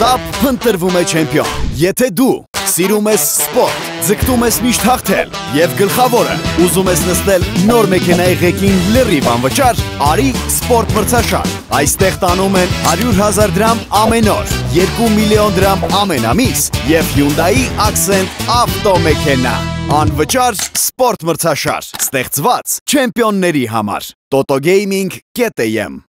շտապ փնտրվում է չեմպիոն։ Եթե դու սիրում ես սպորտ, ձգտում ես միշտ հաղթել եւ գլխավորը ուզում ես նստել նոր մեքենայի ղեկին լրիվ անվճար, արի սպորտ մրցաշար։ Այստեղ տանում են 100.000 դրամ ամեն օր, 2 միլիոն դրամ ամեն ամիս եւ Hyundai Accent ավտոմեքենա։ Անվճար սպորտ մրցաշար, ստեղծված չեմպիոնների համար։ Totogaming.am